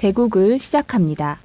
대국을 시작합니다.